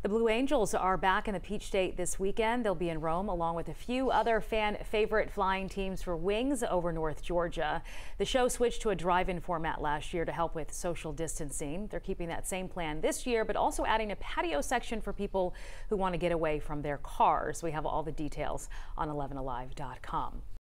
The Blue Angels are back in the Peach State this weekend. They'll be in Rome along with a few other fan favorite flying teams for Wings over North Georgia. The show switched to a drive-in format last year to help with social distancing. They're keeping that same plan this year, but also adding a patio section for people who want to get away from their cars. We have all the details on 11alive.com.